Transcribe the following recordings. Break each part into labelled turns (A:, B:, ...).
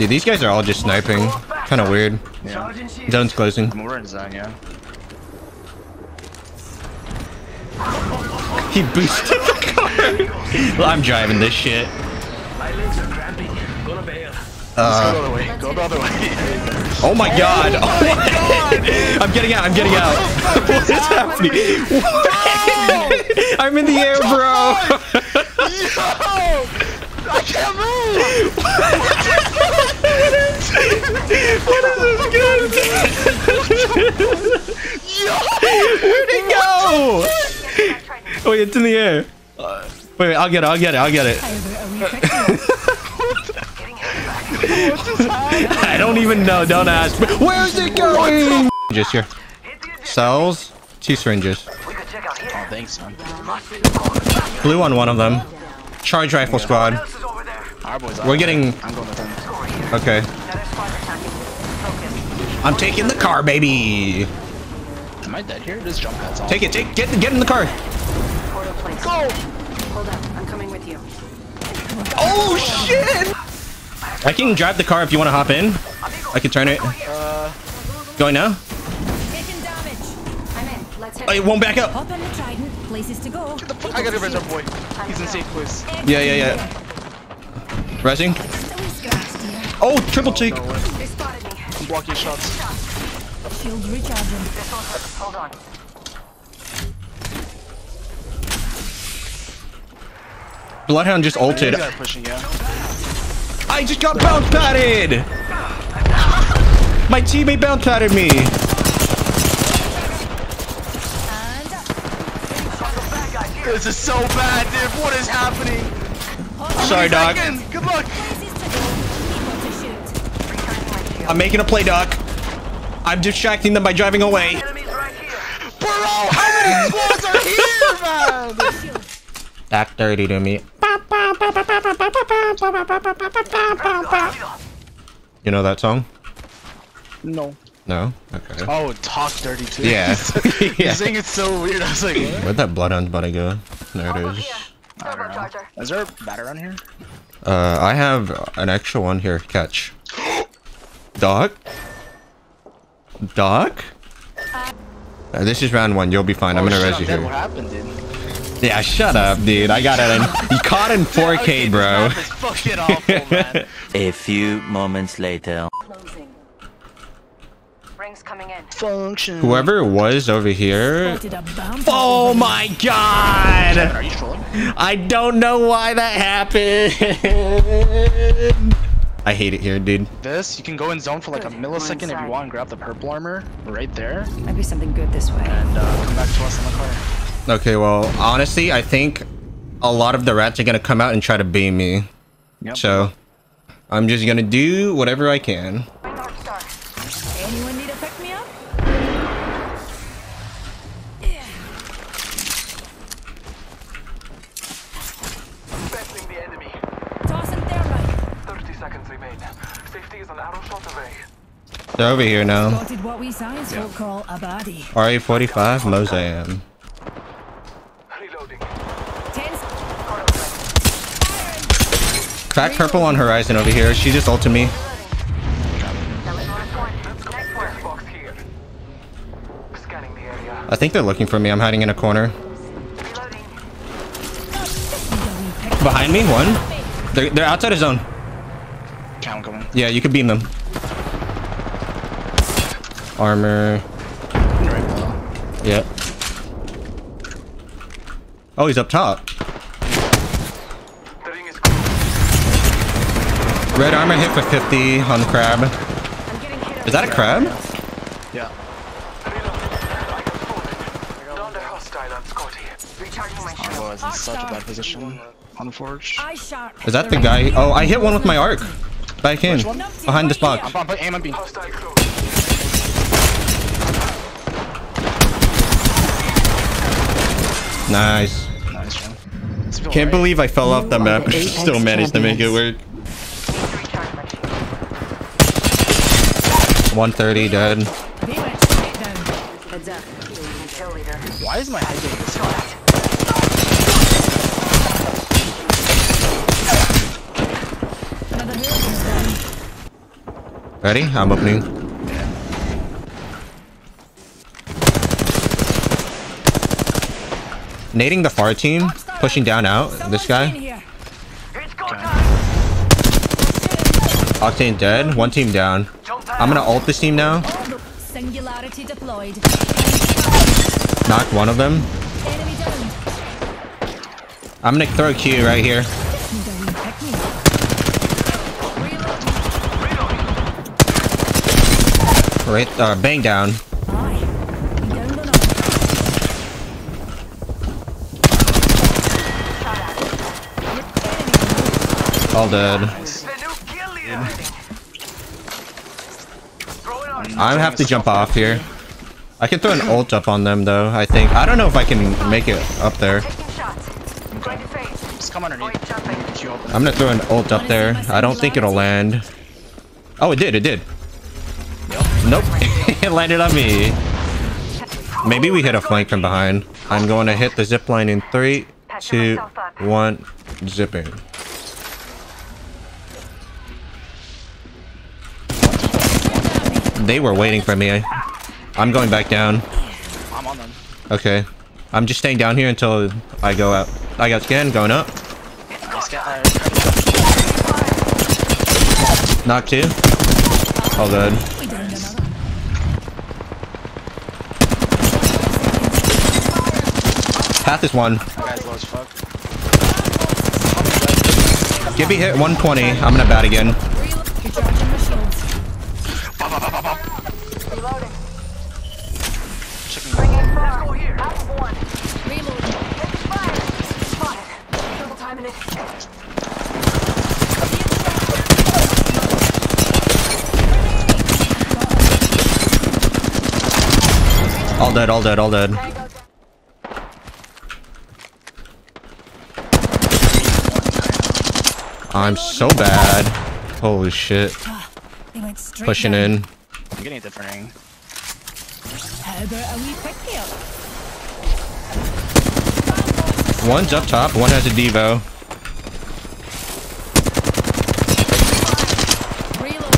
A: Dude, these guys are all just sniping. Kind of weird.
B: Yeah.
A: Zone's closing.
B: We're in zone, yeah.
A: He boosted the car. well, I'm driving this shit.
C: My legs are cramping. Gonna bail.
B: Let's go uh, the other way. Go the other way.
A: Oh my god. Oh I'm getting out. I'm getting out. what is happening? I'm in the air, bro.
B: Yo! I can't move!
A: What is this gun? Where'd it go? Wait, it's in the air. Uh, wait, wait, I'll get it. I'll get it. I'll get it. I don't even know. Don't ask. Where's it going? Just here. Cells. Two syringes.
B: Oh, thanks, man.
A: Blue on one of them. Charge rifle squad. We're getting.
B: I'm going with them.
A: Okay. I'm taking the car, baby.
B: Am I dead here? Just jump pads off.
A: Take it. Take. Get. Get in the car.
D: Go! Hold up, I'm coming with you.
A: Oh shit! I can drive the car if you want to hop in. I can turn it.
B: Uh,
A: Going now?
D: Taking damage. I'm in. Let's head.
A: Oh, it won't back up.
E: Hop on the Trident. Places to go.
B: I gotta res our boy. He's in safe place.
A: Yeah, yeah, yeah. Resing. Oh, triple cheek.
D: They spotted me.
B: I'm blocking shots.
E: Shields recharging.
D: This will hurt. Hold on.
A: Bloodhound just ulted.
B: These pushing, yeah.
A: I just got bounce padded. My teammate bounce padded me.
B: This is so bad, dude. What is happening?
A: Sorry, dog.
B: Good luck.
A: I'm making a play, doc. I'm distracting them by driving away.
C: Enemies right here.
B: Bro, how many squads are here, man?
A: Back 30 to me. You know that song?
B: No.
A: No? Okay.
B: Oh, talk dirty too.
A: Yeah.
B: He's
A: Yeah.
B: saying it's so weird. I was like, what?
A: Where'd that bloodhound's buddy go? There it is.
B: I don't know. Is there a bat around here?
A: Uh, I have an extra one here. Catch. Doc? Doc? Uh, this is round one. You'll be fine. I'm
B: Oh,
A: gonna
B: shit,
A: res you
B: dead. What happened, dude?
A: Yeah, shut up, dude. I got it in. You caught in 4K,
B: Okay, this
A: bro.
B: map is fucking awful, man.
F: A few moments later.
D: Rings coming in.
B: Function.
A: Whoever it was over here.
E: Spotted a bounty.
A: Oh my god!
B: Are you trolling?
A: I don't know why that happened. I hate it here, dude.
B: This, you can go in zone for like a millisecond if you want and grab the purple armor right there
D: Might be something good this way.
B: and uh, come back to us in the car.
A: Okay, well, honestly, I think a lot of the rats are gonna come out and try to beam me.
B: Yep.
A: So, I'm just gonna do whatever I can. They're over here now.
E: Spotted what we science folk call a body.
A: RE-45, Mozam.
C: Reloading.
A: Crack purple on horizon over here. She just ulted me.
C: Box here. Scanning the area.
A: I think they're looking for me. I'm hiding in a corner. Behind me, one. They're, they're outside of zone. Yeah, you could beam them. Armor.
B: Right.
A: Yep. Oh, he's up top.
C: The ring is
A: Red armor hit for 50 on crab.
D: I'm getting hit.
A: Is that a crab?
B: Yeah.
C: Down the hostile on Scotty.
B: I was in such a bad position on the forge.
A: Is that the guy? Oh, I hit one with my arc. Back in. Behind this box.
B: I'm, I'm, aim, I'm being.
C: Hostile close.
A: Nice. Can't believe I fell off that map. Still managed to make it work.
D: Recharging my shield.
A: 130 dead.
E: They went straight down.
D: Heads up. Kill leader.
B: Why is my head getting this hot?
E: Another hooligan's down.
A: Ready? I'm opening. Nading the far team, pushing down out. This guy.
E: here.
C: It's go time!
A: Octane dead. One team down. I'm gonna ult this team now. Knock one of them. I'm gonna throw a Q right here.
E: Need a wee pick me up. Reload.
A: Right, uh, bang down.
E: Aye. We down or not? Enemy.
A: All dead.
C: The new kill leader! Throw it on!
A: I have to jump off here. I can throw an ult up on them though, I think. I don't know if I can make it up there. I'm gonna throw an ult up there. I don't think it'll land. Oh, it did, it did. Nope. it landed on me. Maybe we hit a flank from behind. I'm going to hit the zip line in three, two, one, zipping. They were waiting for me. I'm going back down.
B: I'm on them.
A: Okay. I'm just staying down here until I go out. I got scan going up. Knock two. All good. Path is one.
B: that guy's low as fuck.
A: Gibby hit 120. I'm gonna bat again. All dead, all dead, all dead. I'm so bad. Holy shit.
E: They went straight
A: Pushing in.
B: I'm getting a different ring.
E: How about a wee pick me up?
A: One's up top, one has a Devo.
E: Reload.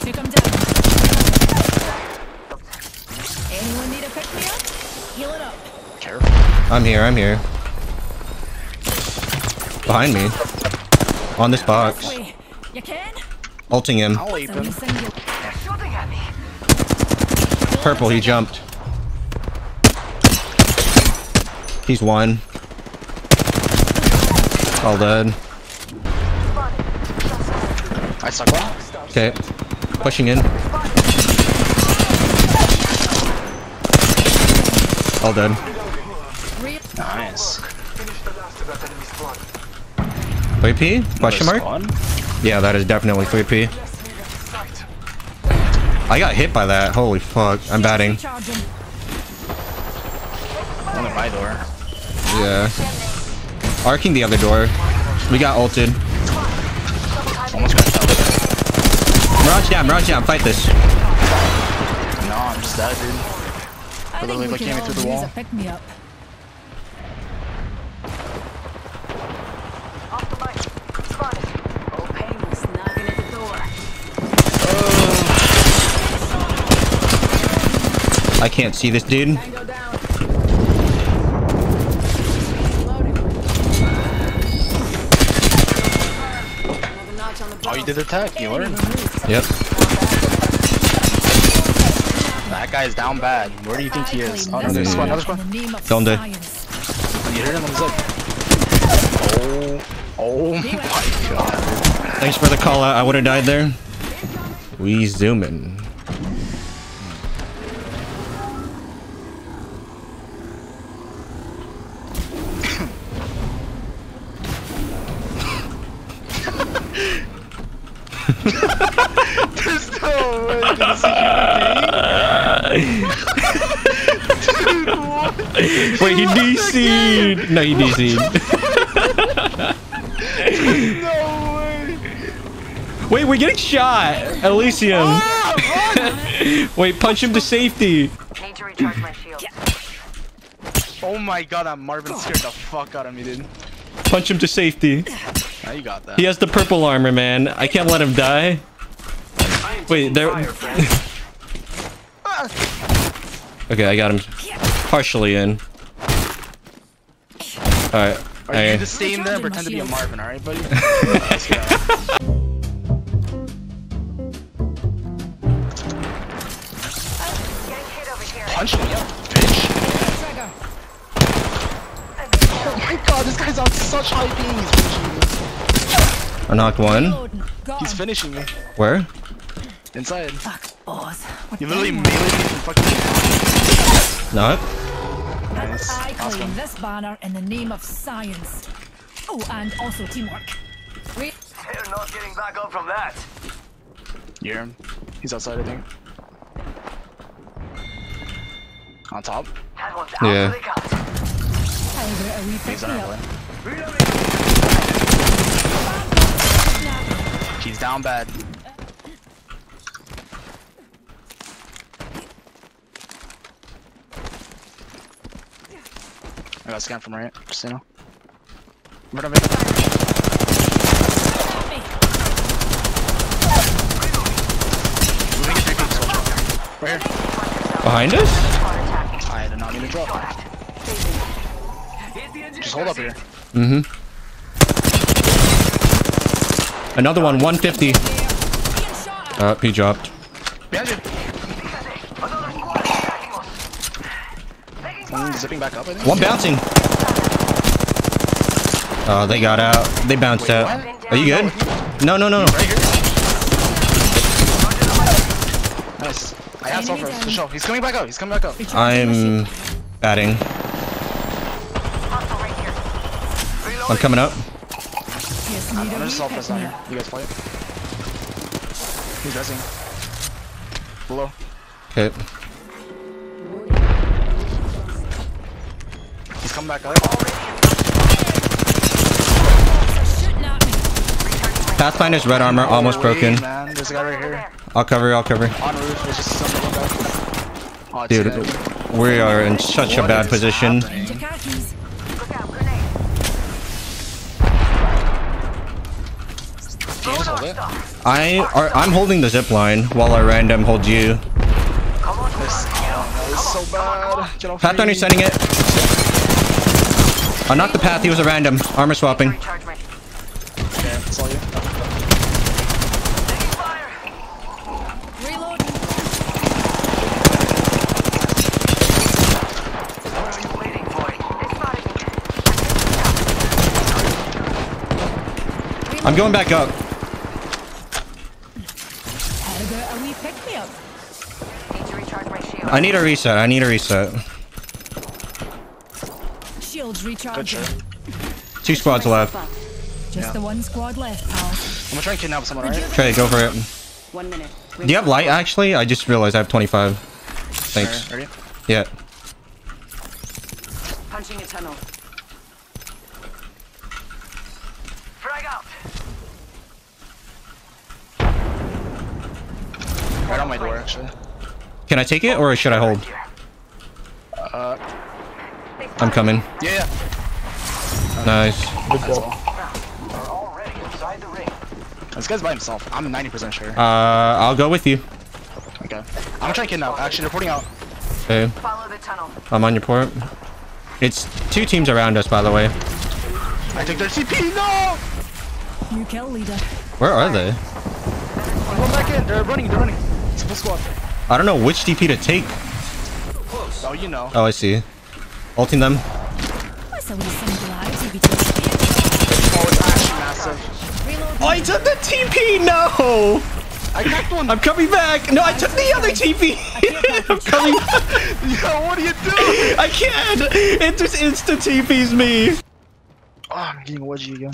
E: Took him down. Anyone need a pick me up? Heal it up.
B: Careful.
A: I'm here, I'm here. Behind me. On this box. Ulting him.
B: I'll leap
E: So we
B: him.
E: single.
C: They're shooting at me!
A: Purple, he jumped. He's one. All dead.
B: I suck one.
A: Okay. Pushing in. All dead.
B: Nice.
C: Finish the last of that enemy squad.
A: 3P? Question mark? Yeah, that is definitely three
C: P.
A: I got hit by that. Holy fuck. I'm batting.
B: One at my door.
A: Yeah. Arcing the other door. We got ulted.
B: Almost got out.
A: Mirage down, Mirage down. Fight this.
B: No, I'm just dead, dude.
E: I
B: literally
E: think we
B: looking at me through the wall.
E: pick me up.
D: Off the mic. Spotted. Oh, painless. Knocking at the door.
A: I can't see this dude.
B: You did the tech, you learned.
A: Yep.
B: That guy's down bad. Where do you think he is? Oh, no,
A: Yeah.
B: there's another one.
E: In the
A: Don't do.
E: science.
B: You hit him on the zip. Oh, oh my god.
A: Thanks for the call out. I would have died there. We zooming. Wait, he DC'd. No, he DC'd.
B: No way.
A: Wait, we're getting shot. Elysium. Ah, Wait, punch him to safety.
D: Need to recharge my shield.
B: Oh my god, that Marvin scared the fuck out of me, dude.
A: Punch him to safety.
B: Now you got that.
A: He has the purple armor, man. I can't let him die. Wait, there. okay, I got him partially in. All right.
B: Are
A: I-
B: you just staying there and pretend to be a Marvin, alright, buddy? Let's go.
D: Getting hit over here.
B: Punch me up, bitch. Oh my god, this guy's on such high beam. He's.
A: I knocked one.
B: He's finishing me.
A: Where?
B: Inside.
E: Fuck, boss.
B: You literally
E: the-
B: meleeed me from fucking.
A: Not.
B: Nice.
E: I claim
B: Awesome.
E: this banner in the name of science. Oh, and also teamwork. Re-
C: They're not getting back up from that.
B: You hear him? He's outside, I think. On top.
C: That one's out
A: Yeah.
C: the count.
E: Tiger, a wee
B: He's
E: pick
B: on our way. He's down bad. I got scanned from right, just you know. Right over here. Moving it, taking soldier. Right here.
A: Behind us?
B: I did not mean to drop.
C: Here's the engine
B: Just hold up here.
A: Mm-hmm. Another one, 150.
E: Being shot at.
A: Uh, he dropped.
B: Behind you.
C: Another squad is attacking us. Taking
B: One zipping back up, I think.
A: One bouncing. Oh, they got out. They bounced
B: Wait,
A: out.
B: what?
A: Are you good? No, no, no, no.
B: Right. Nice. I have
E: down.
B: For sure. He's coming back up. He's coming back
E: up.
A: I'm batting.
D: Hostile right here.
A: I'm coming up.
E: shield. Yes, need
B: I'm
E: a
B: gonna
E: wee
B: solve
E: pick
B: this down
E: me
B: here. You guys fight. He's resing. Below.
A: Okay.
B: Coming back out.
E: They're shooting at.
A: Pathfinder's red armor almost broken.
B: Man, guy right here.
A: I'll cover. I'll cover.
B: On roof. There's just some little. Oh,
A: Dude,
B: dead.
A: we are in such a bad position.
B: happening?
E: Ninja khakis.
D: Look out, grenade.
B: James, hold it.
A: I are, I'm holding the zip line while I random hold you.
B: This, oh, no, so bad.
A: Pathfinder
B: me.
A: sending it. Uh, I knocked the path. He was a random. Armor swapping.
D: Recharge my
B: Okay, that's all you.
C: Taking fire.
E: Reloading.
C: What are you waiting for?
A: I'm going back up.
E: Tiger, a wee pick me up.
D: Need to recharge my shield.
A: I need a reset. I need a reset.
E: Shields
B: Good
E: recharging.
A: Two squads left.
E: Just the one squad left, pal.
B: I'm gonna try and kidnap someone, right?
A: Okay, go for it.
D: One minute.
A: Do you have light actually? I just realized I have 25. Thanks.
B: Alright, ready?
A: Yeah.
D: Punching a tunnel.
C: Frag out.
B: Right on my door, actually.
A: Can I take it or should I hold?
B: Uh,
A: I'm coming.
B: yeah, yeah.
A: Nice.
B: That's all.
C: We're already inside the ring.
B: This guy's by himself. I'm 90% sure.
A: Uh, I'll go with you.
B: Okay. I'm gonna try and kidnap. Actually, reporting out.
A: Okay.
D: Follow the tunnel.
A: I'm on your port. It's two teams around us, by the way.
B: I take their CP. No!
E: New kill leader.
A: Where are they?
B: Go back in. They're running. They're running. It's a full squad.
A: I don't know which TP to take.
B: Oh, you know.
A: Oh, I see. Ulting them.
E: That's a wee singularity between
B: Oh, it's actually massive.
E: Reload.
A: I took the TP! No!
B: I cracked one.
A: I'm coming back! No, I took the other TP! I'm coming back!
B: Yo, what are you doing?
A: I can't! It just insta TPs me!
B: Oh, I'm getting a wedgie again.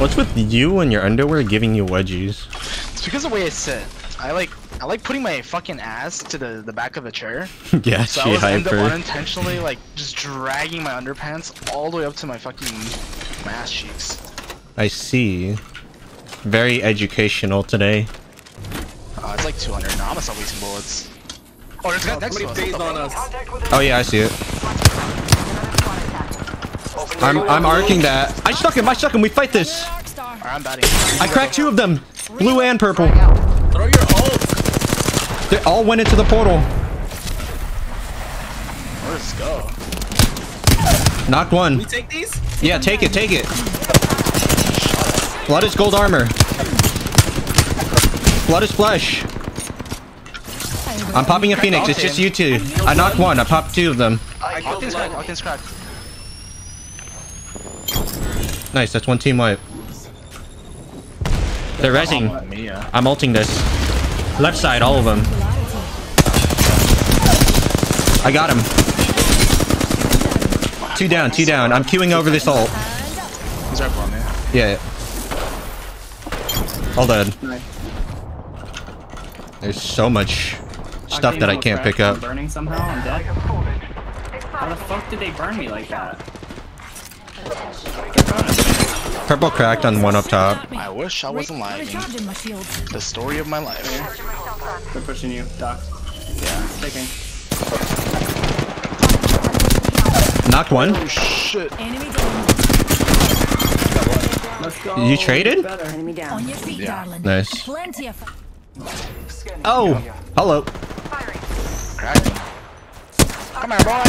A: What's with you and your underwear giving you wedgies?
B: It's because of the way I sit. I like I like putting my fucking ass to the, the back of a chair.
A: yeah,
B: So I
A: she
B: was end up unintentionally like just dragging my underpants all the way up to my fucking my ass cheeks.
A: I see. Very educational today.
B: Uh, it's like 200. No, I'm gonna stop wasting bullets. Oh, there's a guy next to us. What the fuck?
C: Contact with
A: Oh yeah, I see it.
D: Another squad attack.
A: I'm I'm arcing that. I stuck him. I stuck him. We fight this.
B: Alright, I'm batting.
A: I cracked two of them. Blue and purple.
G: Throw your ult.
A: They all went into the portal.
B: Let's go.
A: Knocked one.
G: We take these?
A: Yeah, take it, take it. Blood is gold armor. Blood is flesh. I'm popping a phoenix. It's just you two. I knocked one. I popped two of them.
G: I killed
B: Octane's
G: blood.
B: cracked. Octane's.
A: Nice. That's one team wipe. They're resing. I'm ulting this. Left side, all of them. I got him. Two down, two down. I'm queuing over this ult.
B: He's right below me.
A: Yeah. All dead. There's so much stuff that I can't pick
H: I'm
A: up.
H: Burning somehow. I'm dead. How the fuck did they burn me like that?
A: Purple cracked on one up top.
B: I wish I wasn't lagging.
E: Recharging my shields.
B: The story of my life.
H: They're pushing you, Doc. Yeah, taking.
A: Knocked one.
B: Oh shit.
E: Enemy down.
H: Let's go.
A: You traded?
D: Enemy down.
E: On your feet,
B: Yeah.
E: darling.
A: Nice.
E: Plenty of.
A: Oh, hello.
B: Cracked. Come here, boy.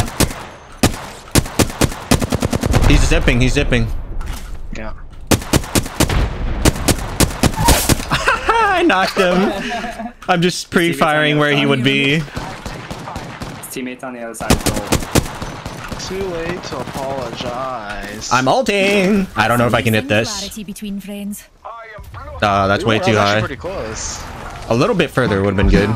A: He's zipping. He's zipping. I knocked him. I'm just pre-firing where he would be.
H: His teammates on the other side of the goal.
B: Too late to apologize.
A: I'm ulting. I don't know if I can hit this.
E: Similarity.
A: Uh, that's way too
B: that was actually
A: high.
B: Pretty close.
A: A little bit further would have been good.